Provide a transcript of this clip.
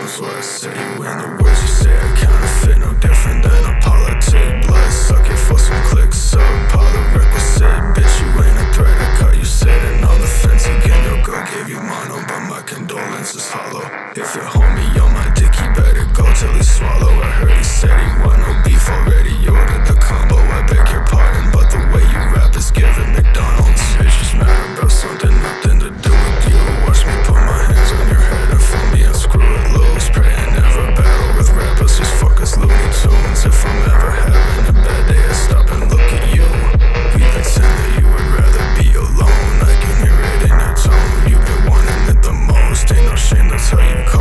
what I say ain't the words you say I kinda fit No different than a politic. Blood suck it for some clicks up All the requisite. Bitch, you ain't a threat I caught you sitting on the fence again. Your girl gave you mono But my condolences hollow. If your homie, you're my so you